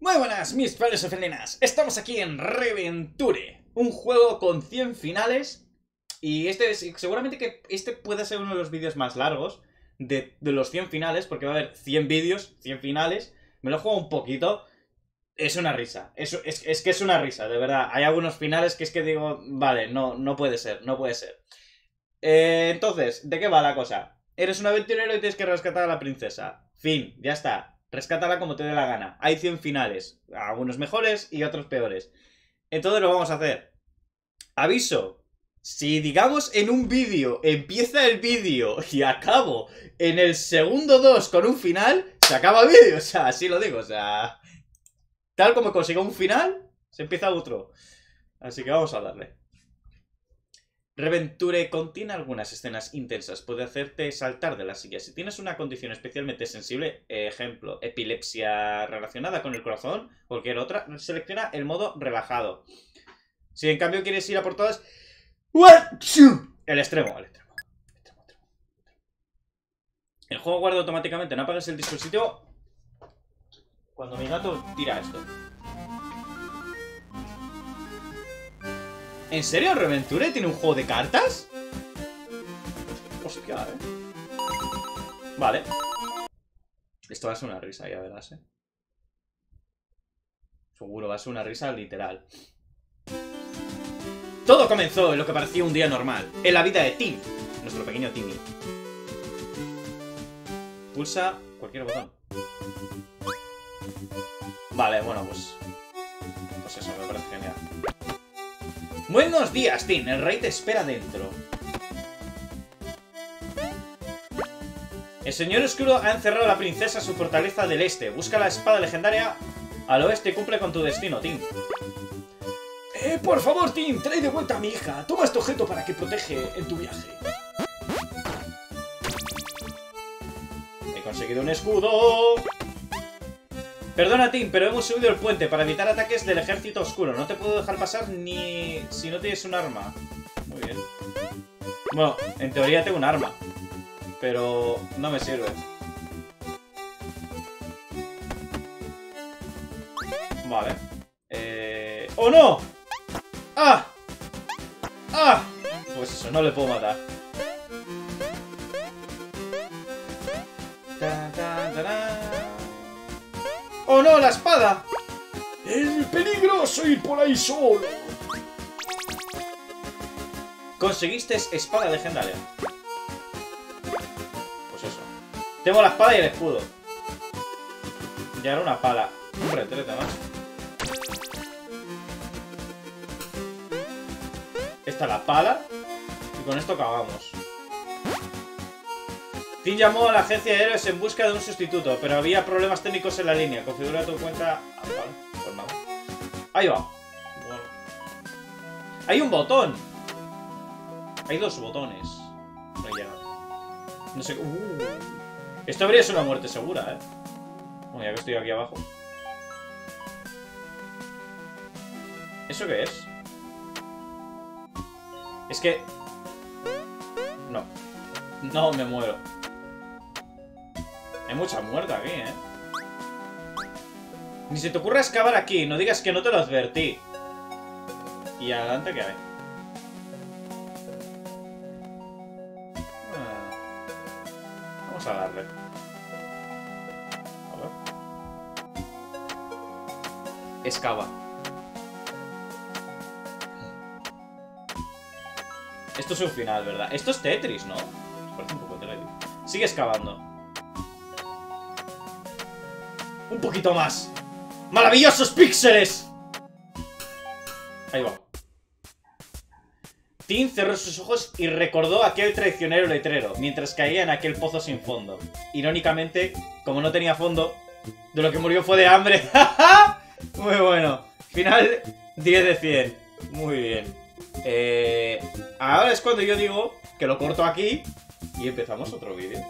Muy buenas, mis padres y felinas. Estamos aquí en Reventure, un juego con 100 finales. Y este es, seguramente que este puede ser uno de los vídeos más largos de, los 100 finales, porque va a haber 100 vídeos, 100 finales. Me lo juego un poquito. Es una risa. Es, que es una risa, de verdad. Hay algunos finales que es que digo, vale, no, no puede ser, no puede ser. Eh, entonces, ¿de qué va la cosa? Eres un aventurero y tienes que rescatar a la princesa. Fin, ya está. Rescátala como te dé la gana. Hay 100 finales, algunos mejores y otros peores. Entonces lo vamos a hacer. Aviso, si digamos en un vídeo empieza el vídeo y acabo en el segundo 2 con un final, se acaba el vídeo. O sea, así lo digo. O sea, tal como consigo un final, se empieza otro. Así que vamos a darle. Reventure contiene algunas escenas intensas, puede hacerte saltar de la silla. Si tienes una condición especialmente sensible, ejemplo, epilepsia relacionada con el corazón, cualquier otra, selecciona el modo relajado. Si en cambio quieres ir a por todas... El extremo, el extremo. El juego guarda automáticamente, no apagues el dispositivo cuando mi gato tira esto. ¿En serio Reventure tiene un juego de cartas? Hostia, eh. Vale. Esto va a ser una risa, ya verás, eh. Seguro, va a ser una risa literal. Todo comenzó en lo que parecía un día normal, en la vida de Tim, nuestro pequeño Timmy. Pulsa cualquier botón. Vale, bueno, pues... Pues eso, me parece genial. Buenos días, Tim. El rey te espera dentro. El señor oscuro ha encerrado a la princesa en su fortaleza del este. Busca la espada legendaria al oeste y cumple con tu destino, Tim. Eh, por favor, Tim, trae de vuelta a mi hija. Toma este objeto para que protege en tu viaje. He conseguido un escudo. Perdona, Tim, pero hemos subido el puente para evitar ataques del ejército oscuro. No te puedo dejar pasar ni si no tienes un arma. Muy bien. Bueno, en teoría tengo un arma. Pero no me sirve. Vale. Eh... ¡Oh, no! ¡Ah! ¡Ah! Pues eso, no le puedo matar. ¡Oh no, la espada! ¡Es peligroso ir por ahí solo! Conseguiste espada legendaria. Pues eso. Tengo la espada y el escudo. Ya era una pala. Hombre, treta más. Esta es la pala. Y con esto acabamos. Tim llamó a la agencia de héroes en busca de un sustituto, pero había problemas técnicos en la línea. Configura tu cuenta... Ah, pues nada. Ahí va. Bueno. Hay un botón. Hay dos botones. No llega. No sé... Uh. Esto habría sido una muerte segura, ¿eh? Bueno, ya que estoy aquí abajo. ¿Eso qué es? Es que... No. No, me muero. Hay mucha muerte aquí, ¿eh? Ni se te ocurra excavar aquí, no digas que no te lo advertí. Y adelante, ¿qué hay? Ah. Vamos a darle. A ver. Excava. Esto es un final, ¿verdad? Esto es Tetris, ¿no? Parece un poco Tetris. Sigue excavando. Un poquito más. ¡Maravillosos píxeles! Ahí va. Tim cerró sus ojos y recordó aquel traicionero letrero, mientras caía en aquel pozo sin fondo. Irónicamente, como no tenía fondo, de lo que murió fue de hambre. Muy bueno. Final 10 de 100. Muy bien. Eh, ahora es cuando yo digo que lo corto aquí y empezamos otro vídeo.